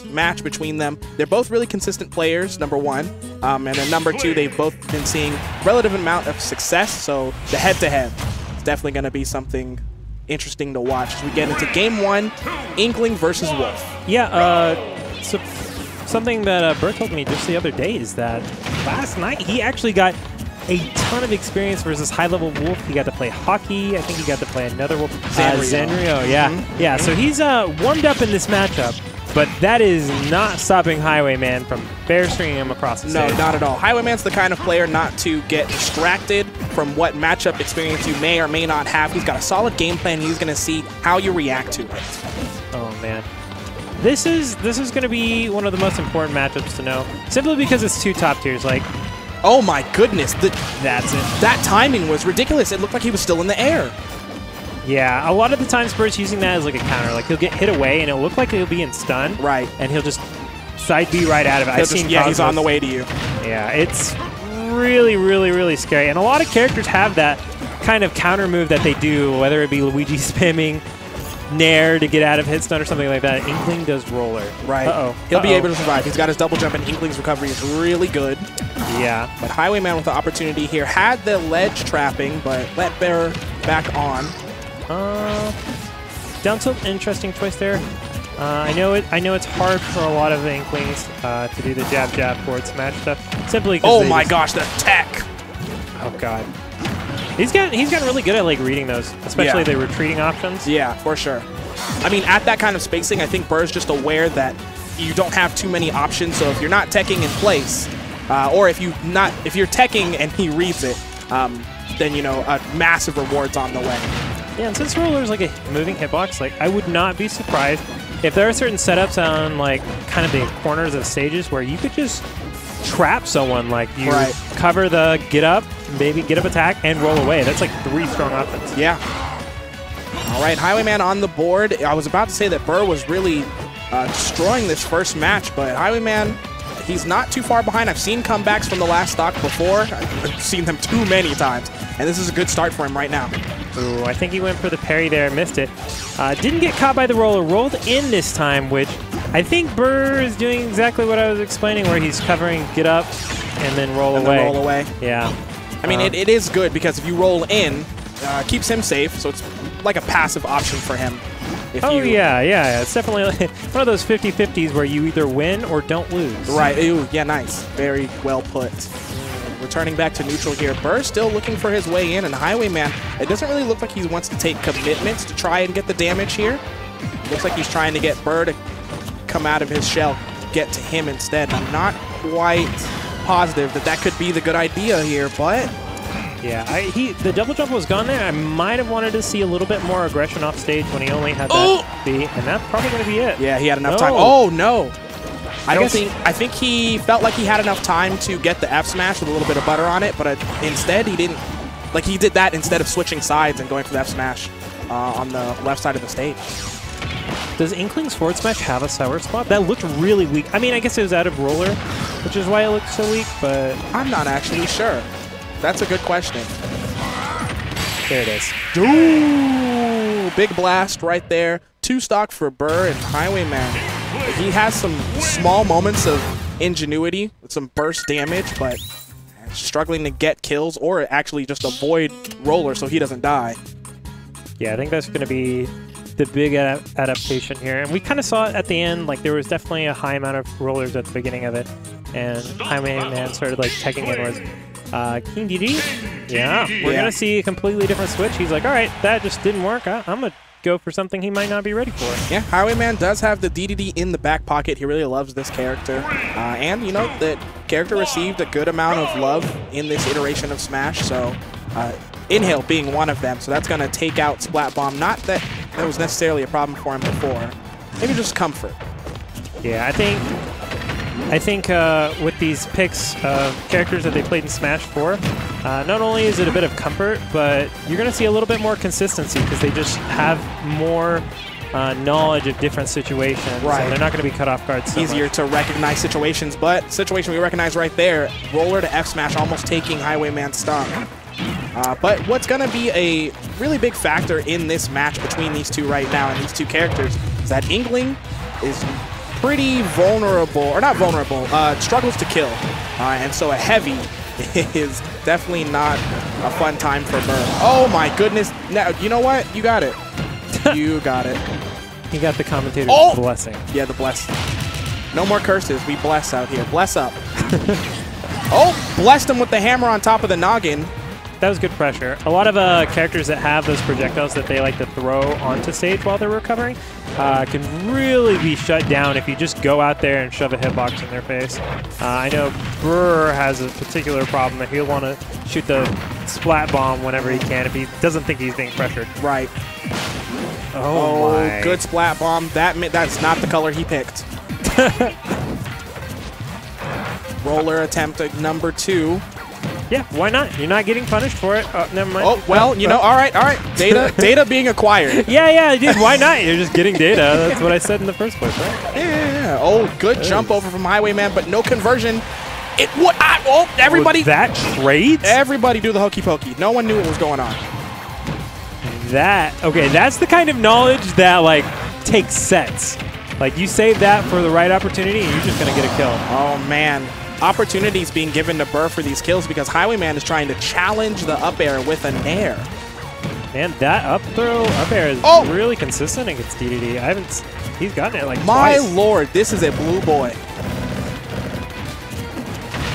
great match between them. They're both really consistent players, number one. Um, and then number two, they've both been seeing relative amount of success. So the head-to-head is definitely going to be something interesting to watch as we get into game one, Inkling versus Wolf. Yeah, uh, so something that uh, Brr told me just the other day is that last night he actually got a ton of experience versus high-level Wolf. He got to play hockey. I think he got to play another Wolf. Zanrio. Uh, Zanrio, yeah. Mm -hmm. Yeah, so he's uh, warmed up in this matchup, but that is not stopping Highwayman from bear stringing him across the No, stage. not at all. Highwayman's the kind of player not to get distracted from what matchup experience you may or may not have. He's got a solid game plan. He's going to see how you react to it. Oh, man. This is this is going to be one of the most important matchups to know, simply because it's two top tiers. Like, Oh my goodness, the, that's it. that timing was ridiculous. It looked like he was still in the air. Yeah, a lot of the times Brr's using that as like a counter. Like he'll get hit away and it'll look like he'll be in stun. Right. And he'll just side B right out of it. He'll I've just- seen yeah, he's on the way to you. Yeah, it's really, really, really scary. And a lot of characters have that kind of counter move that they do, whether it be Luigi spamming Nair to get out of hit stun or something like that. Inkling does roller. Right. Uh-oh. He'll be Uh-oh. able to survive. He's got his double jump, and Inkling's recovery is really good. Yeah. But Highwayman with the opportunity here had the ledge trapping, but let Brr back on. Uh, down tilt, interesting choice there. Uh, I know it. I know it's hard for a lot of Inklings uh, to do the jab jab forward smash stuff. Simply. Oh my gosh, the tech! Oh god. He's got he's gotten really good at like reading those, especially Yeah. the retreating options. Yeah, for sure. I mean, at that kind of spacing, I think Brr's just aware that you don't have too many options. So if you're not teching in place, uh, or if you not if you're teching and he reads it, um, then you know a massive rewards on the way. Yeah, and since Roller's like a moving hitbox, like I would not be surprised if there are certain setups on like kind of the corners of stages where you could just trap someone. Like you Right. cover the get up, maybe get up attack, and roll away. That's like three strong offense. Yeah. All right, Highwayman on the board. I was about to say that Brr was really uh, destroying this first match, but Highwayman, he's not too far behind. I've seen comebacks from the last stock before. I've seen them too many times, and this is a good start for him right now. Ooh, I think he went for the parry there, missed it. Uh, didn't get caught by the roller, rolled in this time, which I think Brr is doing exactly what I was explaining, where he's covering get up and then roll And away. then roll away. Yeah. I mean, Uh, it, it is good because if you roll in, uh, keeps him safe, so it's like a passive option for him. Oh, you, yeah, yeah. It's definitely one of those 50-50s where you either win or don't lose. Right. Ooh, yeah, nice. Very well put. Returning back to neutral here. Brr still looking for his way in, and Highwayman, it doesn't really look like he wants to take commitments to try and get the damage here. Looks like he's trying to get Brr to come out of his shell, get to him instead. I'm not quite positive that that could be the good idea here, but Yeah, I, he the double jump was gone there. I might have wanted to see a little bit more aggression off stage when he only had that Oh! B, and that's probably going to be it. yeah, he had enough No. time. Oh, no. I, don't think. I think he felt like he had enough time to get the F smash with a little bit of butter on it, but uh, instead he didn't. Like he did that instead of switching sides and going for the F smash uh, on the left side of the stage. Does Inkling's forward smash have a sour spot? That looked really weak. I mean, I guess it was out of roller, which is why it looked so weak, but I'm not actually sure. That's a good question. there it is. Ooh, big blast right there. Two stock for Brr and Highwayman. He has some small moments of ingenuity, with some burst damage, but struggling to get kills or actually just avoid roller so he doesn't die. Yeah, I think that's going to be the big ad- adaptation here. And we kind of saw it at the end. Like, there was definitely a high amount of rollers at the beginning of it. And Highwayman started, like, teching inwards. Uh, King DD? Yeah, we're Yeah. going to see a completely different switch. He's like, all right, that just didn't work. I- I'm going to go for something he might not be ready for. Yeah, Highwayman does have the DDD in the back pocket. He really loves this character. Uh, and, you know, the character received a good amount of love in this iteration of Smash, so uh, Inhale being one of them. So that's going to take out Splat Bomb. Not that that was necessarily a problem for him before. Maybe just comfort. Yeah, I think I think uh, with these picks of characters that they played in Smash 4, uh, not only is it a bit of comfort, but you're going to see a little bit more consistency because they just have more uh, knowledge of different situations. Right. They're not going to be cut off guard so Easier much. to recognize situations, but situation we recognize right there, roller to F smash, almost taking Highwayman's stock. Uh, but what's going to be a really big factor in this match between these two right now and these two characters is that Inkling is pretty vulnerable, or not vulnerable, uh, struggles to kill. Uh, and so a heavy is definitely not a fun time for Brr. Oh my goodness. Now, you know what? You got it. you got it. He got the commentator's Oh! blessing. Yeah, the blessing. No more curses. We bless out here. Bless up. oh, blessed him with the hammer on top of the noggin. That was good pressure. A lot of uh, characters that have those projectiles that they like to throw onto stage while they're recovering uh, can really be shut down if you just go out there and shove a hitbox in their face. Uh, I know Brr has a particular problem that he'll want to shoot the splat bomb whenever he can if he doesn't think he's being pressured. Right. Oh, Oh, good splat bomb. That That's not the color he picked. Roller attempt at number two. Yeah, why not? You're not getting punished for it. Oh, never mind. Oh, well, you know, all right, all right. Data, data being acquired. Yeah, yeah, dude. Why not? You're just getting data. That's what I said in the first place, right? Yeah. Yeah, yeah. Oh, good jump over from Highwayman, but no conversion. It what? Ah, oh, everybody, Was that trades? everybody do the hokey pokey. No one knew what was going on. That okay, that's the kind of knowledge that like takes sense. Like you save that for the right opportunity, and you're just gonna get a kill. Oh man, opportunities being given to Brr for these kills because Highwayman is trying to challenge the up air with an air. And that up throw, up air is Oh! really consistent against DDD. I haven't. He's gotten it like My twice. lord, this is a blue boy.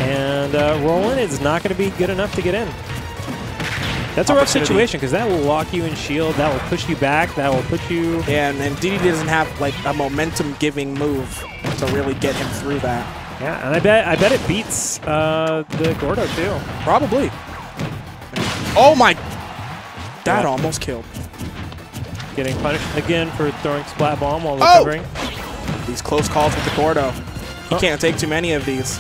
And uh, rolling is not going to be good enough to get in. That's a rough situation because that will lock you in shield. That will push you back. That will put you. And and DD doesn't have like a momentum giving move to really get him through that. Yeah, and I bet I bet it beats uh, the Gordo too. Probably. Oh my! That Yeah. almost killed. Getting punished again for throwing splat bomb while Oh! recovering. These close calls with the Gordo. He Oh. can't take too many of these.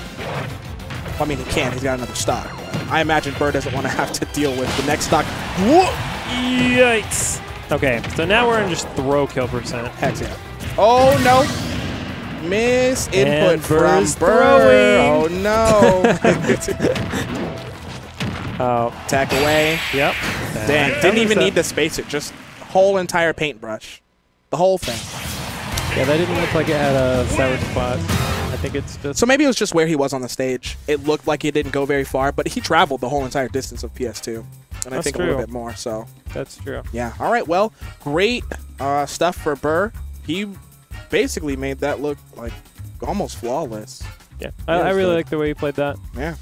Well, I mean, he can. He's got another stock. I imagine Brr doesn't want to have to deal with the next stock. Whoa! Yikes. Okay, so now we're in just throw kill percent. Heck yeah. Oh no! Miss input And from Brr's Brr. Oh no! Oh, Attack away. yep. Dang, That didn't even a- need to space it. Just whole entire paintbrush. The whole thing. Yeah, that didn't look like it had a sour spot. I think it's just. So maybe it was just where he was on the stage. It looked like he didn't go very far, but he traveled the whole entire distance of PS2. And I That's think a little bit more, so That's true. yeah. All right, well, great uh, stuff for Brr. He basically made that look like almost flawless. Yeah, Yeah, I, I really like the way he played that. Yeah.